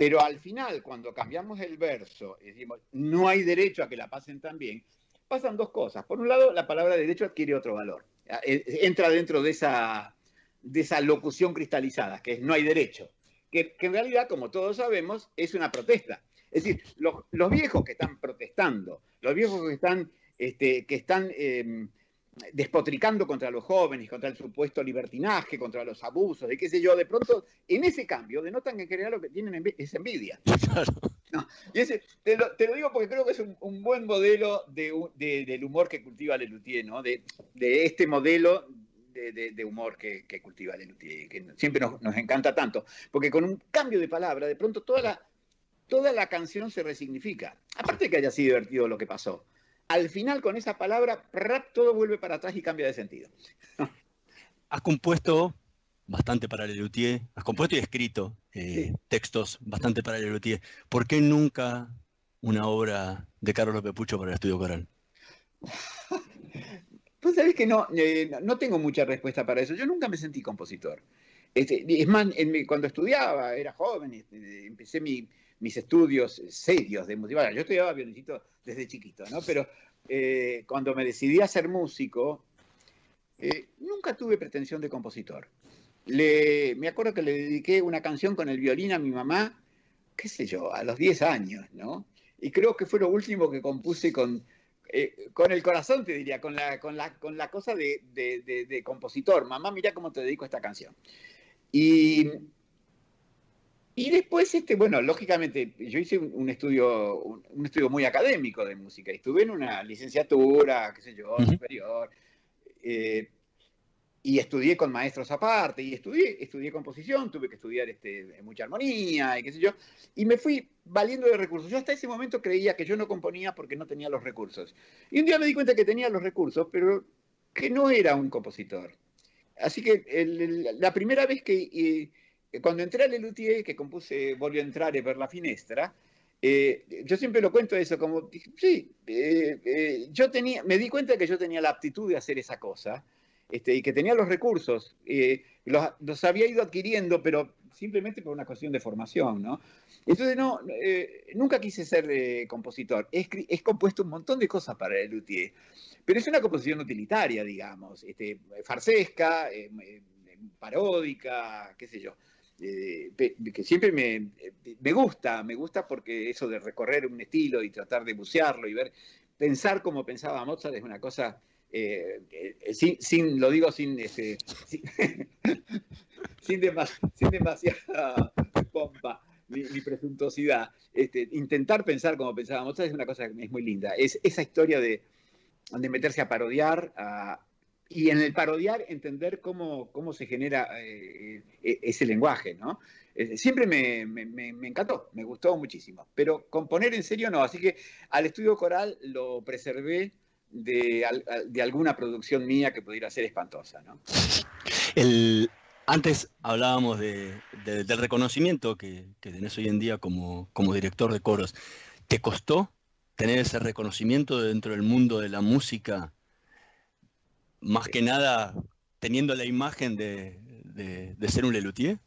Pero al final, cuando cambiamos el verso y decimos, no hay derecho a que la pasen tan bien, pasan dos cosas. Por un lado, la palabra derecho adquiere otro valor. Eh, entra dentro de esa, de esa locución cristalizada, que es no hay derecho. Que, que en realidad, como todos sabemos, es una protesta. Es decir, los, viejos que están protestando, los viejos que están, este, que están em, despotricando contra los jóvenes, contra el supuesto libertinaje, contra los abusos, de qué sé yo, de pronto, en ese cambio, denotan que en general lo que tienen es envidia. y ese, te, lo, digo porque creo que es un, buen modelo del humor que cultiva Lelutier, ¿no? de, este modelo de, humor que, cultiva Lelutier, que siempre nos, nos, encanta tanto, porque con un cambio de palabra, de pronto toda la, toda la canción se resignifica. Aparte de que haya sido divertido lo que pasó. Al final, con esa palabra, todo vuelve para atrás y cambia de sentido. Has compuesto bastante para Lelutier, has compuesto y escrito eh, textos bastante para Lelutier. ¿Por qué nunca una obra de Carlos López Pucho para el estudio coral? Pues sabés que no, eh, no tengo mucha respuesta para eso. Yo nunca me sentí compositor. Este, es más, cuando estudiaba, era joven, este, empecé mi, mis estudios serios de música. yo estudiaba violincito desde chiquito, ¿no? Pero eh, cuando me decidí a ser músico, eh, nunca tuve pretensión de compositor. Le, me acuerdo que le dediqué una canción con el violín a mi mamá, qué sé yo, a los 10 años, ¿no? Y creo que fue lo último que compuse con, eh, con el corazón, te diría, con la, con la, con la cosa de, de, de compositor. Mamá, mira cómo te dedico a esta canción. Y y después, este, bueno, lógicamente, yo hice un, estudio, un, estudio muy académico de música. Estuve en una licenciatura, qué sé yo, superior. Eh, y estudié con maestros aparte, y estudié, estudié composición, tuve que estudiar este, mucha armonía y qué sé yo, y me fui valiendo de recursos. Yo hasta ese momento creía que yo no componía porque no tenía los recursos. Y un día me di cuenta que tenía los recursos, pero que no era un compositor. Así que la primera vez que cuando entré al Lelutier, que compuse Volvió a entrar y ver la finestra, eh, yo siempre lo cuento eso, como, sí, eh, eh, yo tenía, me di cuenta de que yo tenía la aptitud de hacer esa cosa, este, y que tenía los recursos, los, había ido adquiriendo, pero simplemente por una cuestión de formación, ¿no? Entonces, no, nunca quise ser compositor. He, he, compuesto un montón de cosas para el Luthier, pero es una composición utilitaria, digamos, este, farsesca, paródica, qué sé yo. Eh, que siempre me, me, gusta, me gusta porque eso de recorrer un estilo y tratar de bucearlo y ver, pensar como pensaba Mozart es una cosa, eh, eh, sin, lo digo sin, este, sin, demasiada pompa ni, presuntuosidad. Este, intentar pensar como pensaba Mozart es una cosa que es muy linda. Es esa historia de, de meterse a parodiar, a, y en el parodiar entender cómo, cómo se genera eh, e, ese lenguaje, ¿no? Eh, siempre me, me, encantó, me gustó muchísimo, pero componer en serio no, así que al estudio coral lo preservé de, de alguna producción mía que pudiera ser espantosa, ¿no? El, antes hablábamos de, del reconocimiento que, que, tenés hoy en día como, como director de coros. ¿Te costó tener ese reconocimiento dentro del mundo de la música más que nada teniendo la imagen de, ser un Lelutier?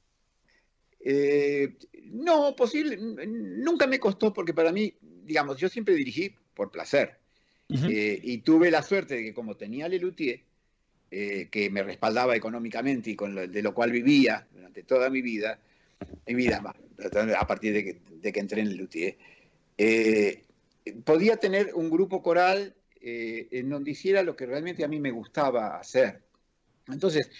no, posible, nunca me costó porque para mí, digamos, yo siempre dirigí por placer. y tuve la suerte de que como tenía Lelutier, que me respaldaba económicamente y con de lo cual vivía durante toda mi vida, mi vida a partir de que, de que entré en Lelutier, podía tener un grupo coral eh, en donde hiciera lo que realmente a mí me gustaba hacer. Entonces,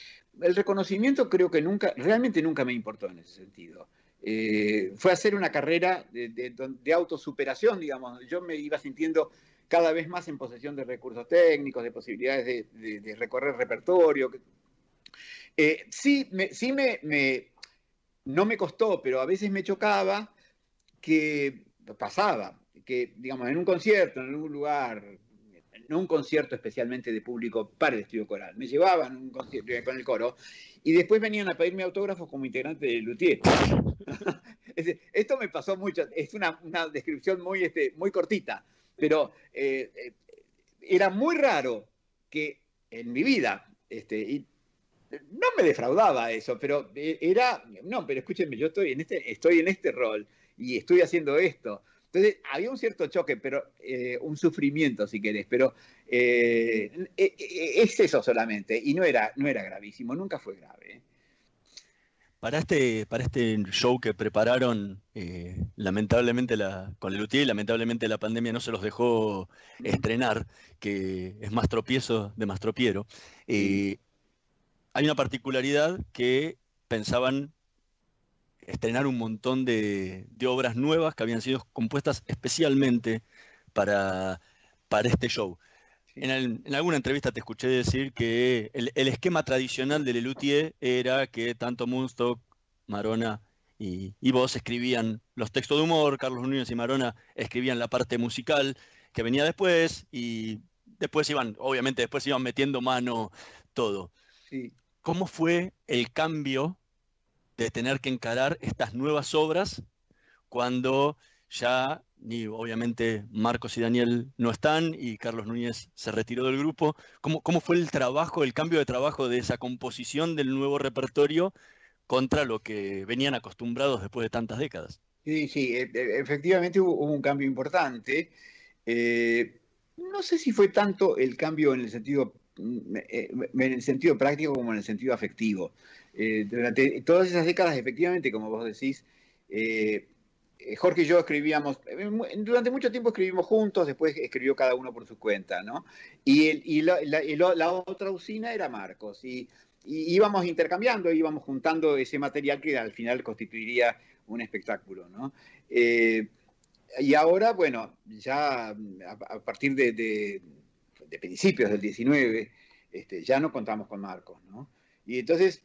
el reconocimiento creo que nunca, realmente nunca me importó en ese sentido. Eh, fue hacer una carrera de, autosuperación, digamos. Yo me iba sintiendo cada vez más en posesión de recursos técnicos, de posibilidades de, recorrer repertorio. Eh, sí, sí me, no me costó, pero a veces me chocaba que pasaba que, digamos, en un concierto, en algún lugar, no un concierto especialmente de público para el estudio coral, me llevaban un concierto con el coro y después venían a pedirme autógrafos como integrante de Luthier. Esto me pasó mucho, es una, descripción muy, este, muy cortita, pero eh, eh, era muy raro que en mi vida, este, no me defraudaba eso, pero eh, era, no, pero escúchenme, yo estoy en este, estoy en este rol y estoy haciendo esto. Entonces, había un cierto choque, pero eh, un sufrimiento, si querés, pero eh, eh, es eso solamente, y no era, no era gravísimo, nunca fue grave. Para este, para este show que prepararon, lamentablemente la, con el UTI, lamentablemente la pandemia no se los dejó estrenar, que es más tropiezo de más tropiero. hay una particularidad que pensaban estrenar un montón de, obras nuevas que habían sido compuestas especialmente para, para este show. En, alguna entrevista te escuché decir que el, esquema tradicional de Lelutier era que tanto Munstock, Marona y, vos escribían los textos de humor, Carlos Núñez y Marona escribían la parte musical que venía después y después iban, obviamente después iban metiendo mano todo. ¿Cómo fue el cambio de tener que encarar estas nuevas obras cuando ya ni obviamente Marcos y Daniel no están y Carlos Núñez se retiró del grupo. ¿Cómo, ¿Cómo, fue el trabajo, el cambio de trabajo de esa composición del nuevo repertorio contra lo que venían acostumbrados después de tantas décadas? Sí, sí, e, e, efectivamente hubo, un cambio importante. Eh, no sé si fue tanto el cambio en el sentido, mm, eh, en el sentido práctico como en el sentido afectivo. Eh, durante todas esas décadas, efectivamente, como vos decís, eh, eh, Jorge y yo escribíamos, durante mucho tiempo escribimos juntos, después escribió cada uno por su cuenta, ¿no? Y, la, otra usina era Marcos, y, íbamos intercambiando, íbamos juntando ese material que al final constituiría un espectáculo, ¿no? y ahora, bueno, ya a, partir de, principios del 19, este, ya no contamos con Marcos, ¿no? Y entonces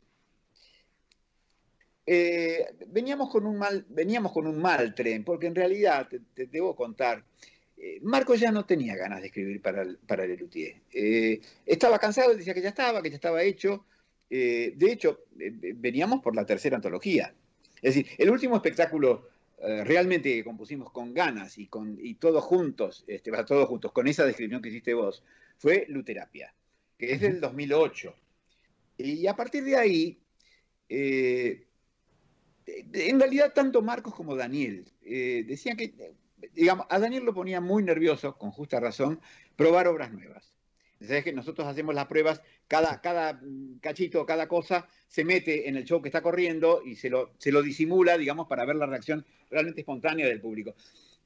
eh, veníamos, con un mal, veníamos con un mal tren, porque en realidad, te, debo contar, eh, Marcos ya no tenía ganas de escribir para, para Lelutier. Eh, estaba cansado, decía que ya estaba, que ya estaba hecho. de hecho, veníamos por la tercera antología. Es decir, el último espectáculo realmente que compusimos con ganas y, con, y todos juntos, este, todos juntos, con esa descripción que hiciste vos, fue Luterapia, que es del 2008. Y a partir de ahí, en realidad tanto Marcos como Daniel eh, decían que, digamos, a Daniel lo ponía muy nervioso, con justa razón, probar obras nuevas. Sabes que nosotros hacemos las pruebas, cada, cada cachito, cada cosa se mete en el show que está corriendo y se lo, se lo disimula, digamos, para ver la reacción realmente espontánea del público.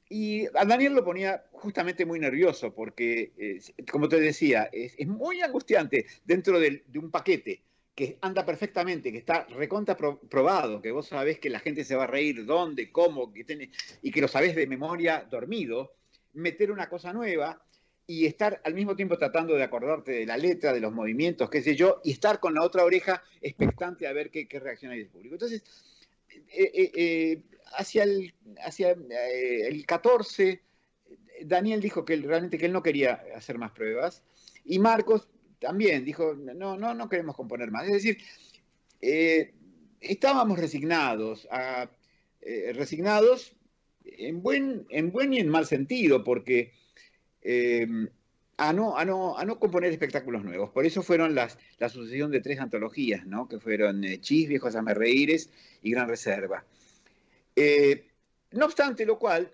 Y a Daniel lo ponía justamente muy nervioso porque, eh, como te decía, es, muy angustiante dentro de un paquete que anda perfectamente, que está recontra probado, que vos sabés que la gente se va a reír, dónde, cómo, que y que lo sabés de memoria dormido, meter una cosa nueva y estar al mismo tiempo tratando de acordarte de la letra, de los movimientos, qué sé yo, y estar con la otra oreja expectante a ver qué, reacciona el público. Entonces, eh, eh, eh, hacia, el, hacia el 14, Daniel dijo que realmente que él no quería hacer más pruebas, y Marcos también dijo, no, no, no queremos componer más. Es decir, eh, estábamos resignados, eh, resignados en buen, en buen y en mal sentido, porque eh, a no, a no, a no componer espectáculos nuevos. Por eso fueron las, la sucesión de tres antologías, ¿no? que fueron Chis, Viejos Amerreíres y Gran Reserva. No obstante lo cual,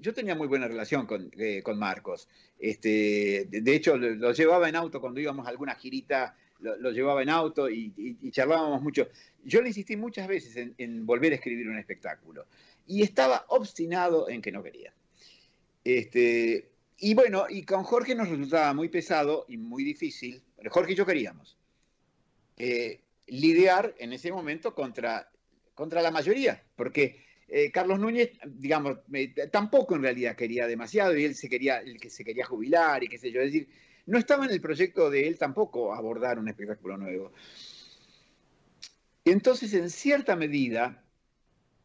yo tenía muy buena relación con, eh, con Marcos. Este, de, hecho, lo, llevaba en auto cuando íbamos a alguna girita, lo, llevaba en auto y, charlábamos mucho. Yo le insistí muchas veces en, en, volver a escribir un espectáculo y estaba obstinado en que no quería. Este, y bueno, y con Jorge nos resultaba muy pesado y muy difícil. Jorge y yo queríamos eh, lidiar en ese momento contra, contra la mayoría, porque eh, Carlos Núñez, digamos, tampoco en realidad quería demasiado y él se quería, el que se quería jubilar y qué sé yo. Es decir, no estaba en el proyecto de él tampoco abordar un espectáculo nuevo. Entonces, en cierta medida,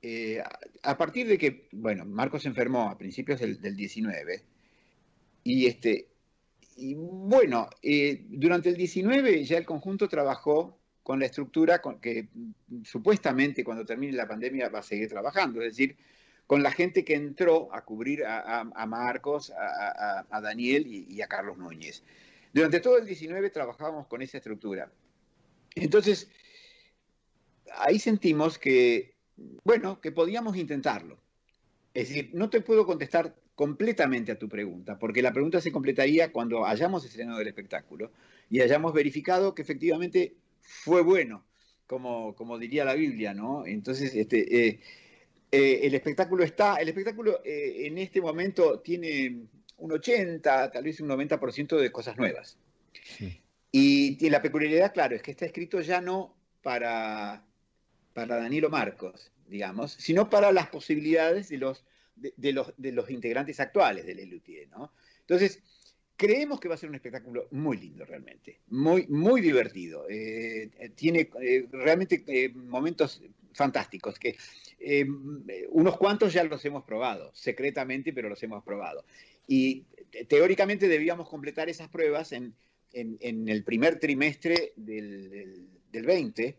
eh, a partir de que, bueno, Marcos se enfermó a principios del, del 19, y, este, y bueno, eh, durante el 19 ya el conjunto trabajó con la estructura con que supuestamente cuando termine la pandemia va a seguir trabajando, es decir, con la gente que entró a cubrir a, Marcos, a, Daniel y, a Carlos Núñez. Durante todo el 19 trabajábamos con esa estructura. Entonces, ahí sentimos que, bueno, que podíamos intentarlo. Es decir, no te puedo contestar completamente a tu pregunta, porque la pregunta se completaría cuando hayamos estrenado el espectáculo y hayamos verificado que efectivamente fue bueno, como, como diría la Biblia, ¿no? Entonces, este, eh, eh, el espectáculo está, el espectáculo eh, en este momento tiene un 80, tal vez un 90% de cosas nuevas. Y, y, la peculiaridad, claro, es que está escrito ya no para, para Danilo Marcos, digamos, sino para las posibilidades de los de, los, de los integrantes actuales del Lelutier, ¿no? Entonces, creemos que va a ser un espectáculo muy lindo realmente, muy, muy divertido. Eh, tiene eh, realmente eh, momentos fantásticos que unos cuantos ya los hemos probado, secretamente, pero los hemos probado. Y teóricamente debíamos completar esas pruebas en, en, el primer trimestre del, del, 20,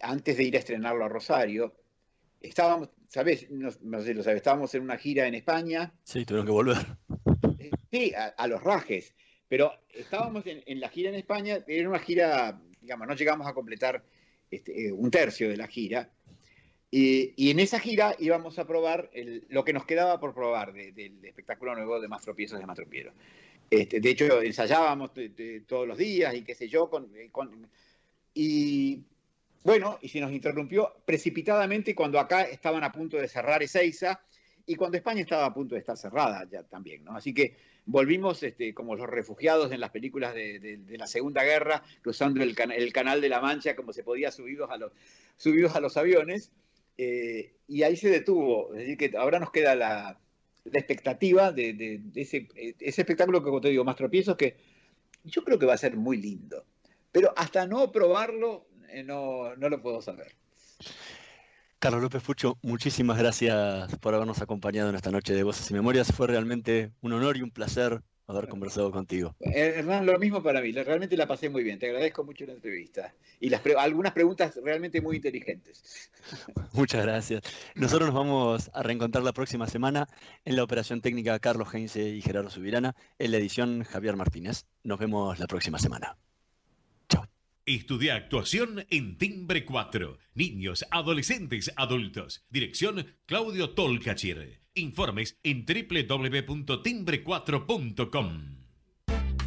antes de ir a estrenarlo a Rosario. Estábamos, ¿sabes? No, sé lo sabes, estábamos en una gira en España. Sí, tuvieron que volver. Eh, sí, a, los rajes. Pero estábamos en, la gira en España, era una gira, digamos, no llegamos a completar este, eh, un tercio de la gira. Y, en esa gira íbamos a probar lo que nos quedaba por probar del espectáculo nuevo de Más Tropiezos de Matropiero. Este, de hecho, ensayábamos todos los días y qué sé yo. Con, y bueno, y se nos interrumpió precipitadamente cuando acá estaban a punto de cerrar Ezeiza y cuando España estaba a punto de estar cerrada ya también, ¿no? Así que volvimos este, como los refugiados en las películas de, la Segunda Guerra, cruzando el, Canal de la Mancha como se podía subidos a los, aviones, eh, y ahí se detuvo. Es decir, que ahora nos queda la, expectativa de, ese, espectáculo que, como te digo, más tropiezos, que yo creo que va a ser muy lindo. Pero hasta no probarlo, eh, no lo puedo saber. Carlos López Fucho, muchísimas gracias por habernos acompañado en esta noche de Voces y Memorias. Fue realmente un honor y un placer haber conversado contigo. Eh, Hernán, lo mismo para mí. Realmente la pasé muy bien. Te agradezco mucho la entrevista. Y las algunas preguntas realmente muy inteligentes. Muchas gracias. Nosotros nos vamos a reencontrar la próxima semana en la operación técnica Carlos Heinze y Gerardo Subirana, en la edición Javier Martínez. Nos vemos la próxima semana. Estudia actuación en Timbre 4. Niños, adolescentes, adultos. Dirección Claudio Tolcachir. Informes en www.timbre4.com.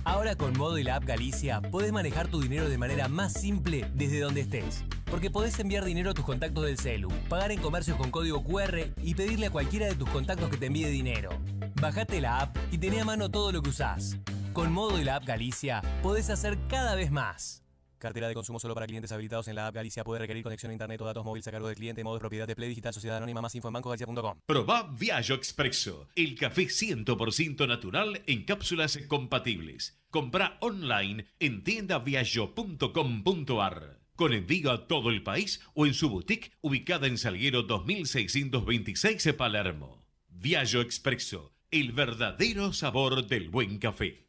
Ahora con Modo y la app Galicia podés manejar tu dinero de manera más simple desde donde estés. Porque podés enviar dinero a tus contactos del celu, pagar en comercios con código QR y pedirle a cualquiera de tus contactos que te envíe dinero. Bajate la app y tené a mano todo lo que usás. Con Modo y la app Galicia podés hacer cada vez más. Cartera de consumo solo para clientes habilitados en la app Galicia puede requerir conexión a internet o datos móviles a cargo del cliente. Modo de propiedad de Play Digital Sociedad Anónima más info en bancogalicia.com. Proba Viaggio Expresso, el café 100% natural en cápsulas compatibles. Compra online en tiendaviaggio.com.ar. Con envío a todo el país o en su boutique ubicada en Salguero 2626 Palermo. Viaggio Expresso, el verdadero sabor del buen café.